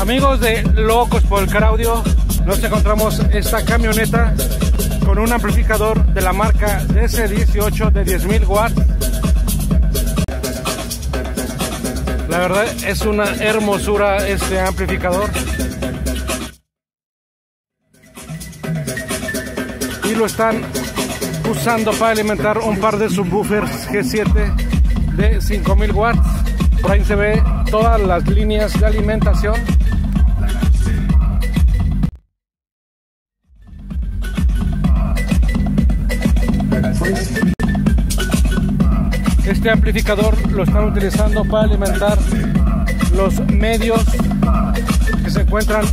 Amigos de Locos por el Car Audio, nos encontramos esta camioneta con un amplificador de la marca DC18 de 10.000 watts. La verdad es una hermosura este amplificador. Y lo están usando para alimentar un par de subwoofers G7 de 5000 watts. Por ahí se ve todas las líneas de alimentación. Este amplificador lo están utilizando para alimentar los medios que se encuentran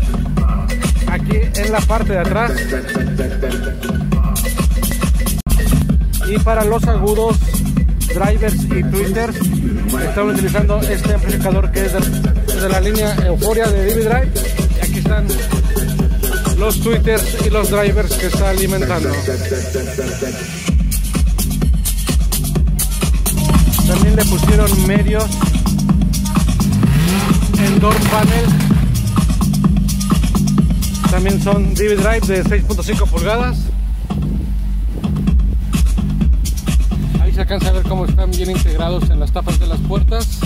aquí en la parte de atrás y para los agudos drivers y tweeters están utilizando este amplificador que es de, de la línea Euphoria de DB Drive. Y aquí están los tweeters y los drivers que está alimentando. También le pusieron medios en door panel. También son DB Drive de 6.5 pulgadas alcanza a ver cómo están bien integrados en las tapas de las puertas.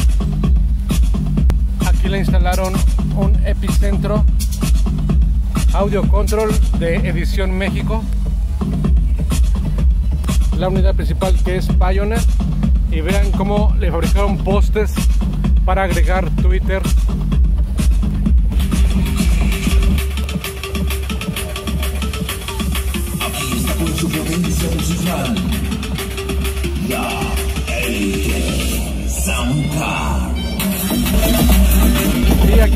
Aquí le instalaron un epicentro audio control de edición México. La unidad principal que es Pioneer. Y vean cómo le fabricaron postes para agregar Twitter.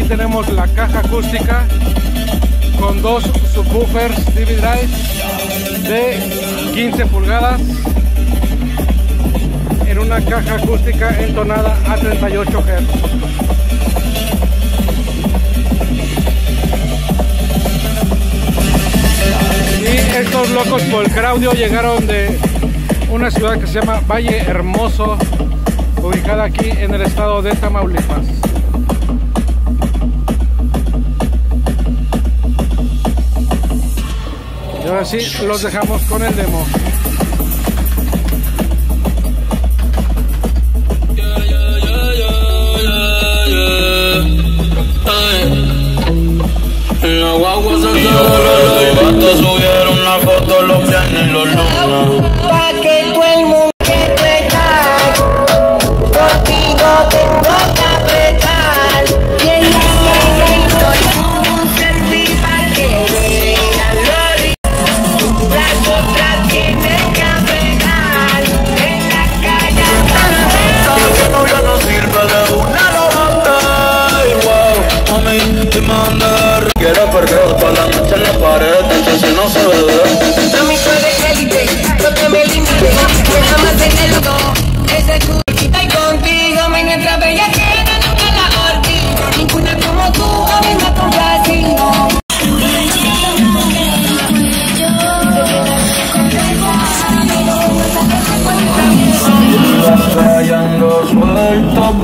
Tenemos la caja acústica con dos subwoofers DV Drive de 15 pulgadas en una caja acústica entonada a 38 Hz. Y estos locos por el Claudio llegaron de una ciudad que se llama Valle Hermoso, ubicada aquí en el estado de Tamaulipas. Y ahora sí, los dejamos con el demo.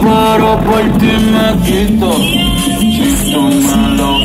Pero por ti me quito. Si tú me lo